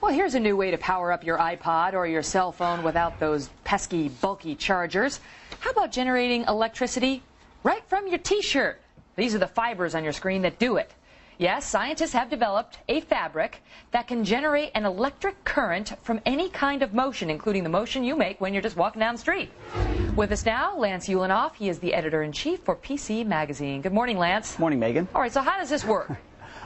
Well, here's a new way to power up your iPod or your cell phone without those pesky, bulky chargers. How about generating electricity right from your t-shirt? These are the fibers on your screen that do it. Yes, scientists have developed a fabric that can generate an electric current from any kind of motion, including the motion you make when you're just walking down the street. With us now, Lance Ulanoff. He is the editor-in-chief for PC Magazine. Good morning, Lance. Morning, Megan. All right, so how does this work?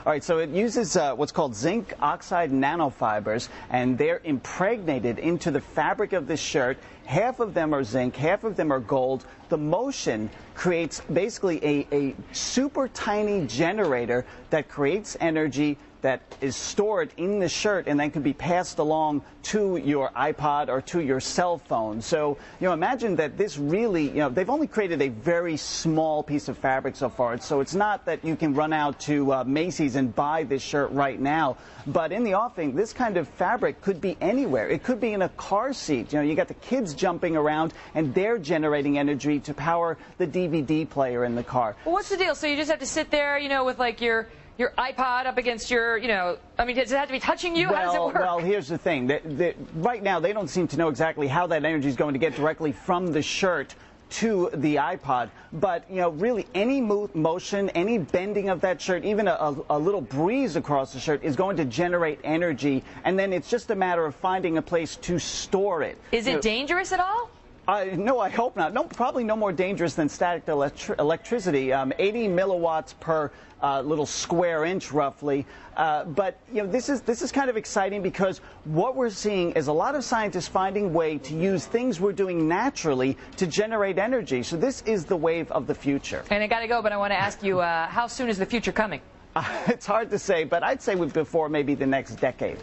All right, so it uses uh, what's called zinc oxide nanofibers, and they're impregnated into the fabric of this shirt. Half of them are zinc, half of them are gold. The motion creates basically a, a super tiny generator that creates energy that is stored in the shirt and then can be passed along to your iPod or to your cell phone. So, you know, imagine that this really, you know, they've only created a very small piece of fabric so far. So it's not that you can run out to uh, Macy's and buy this shirt right now. But in the offing, this kind of fabric could be anywhere. It could be in a car seat. You know, you got the kids jumping around and they're generating energy to power the DVD player in the car. Well, what's the deal? So you just have to sit there, you know, with like your your iPod up against your, you know, I mean, does it have to be touching you? Well, how does it work? Well, here's the thing. The, the, right now, they don't seem to know exactly how that energy is going to get directly from the shirt to the iPod. But, you know, really any motion, any bending of that shirt, even a, a, little breeze across the shirt is going to generate energy. And then it's just a matter of finding a place to store it. Is it you know, dangerous at all? Uh, no, I hope not. No, probably no more dangerous than static electri electricity. Um, 80 milliwatts per uh, little square inch, roughly. Uh, but you know, this is this is kind of exciting because what we're seeing is a lot of scientists finding way to use things we're doing naturally to generate energy. So this is the wave of the future. And I got to go, but I want to ask you, uh, how soon is the future coming? it's hard to say, but I'd say before maybe the next decade.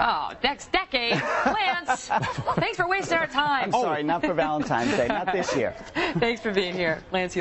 Oh, next decade. Lance, thanks for wasting our time. I'm sorry, not for Valentine's Day, not this year. thanks for being here. Lance,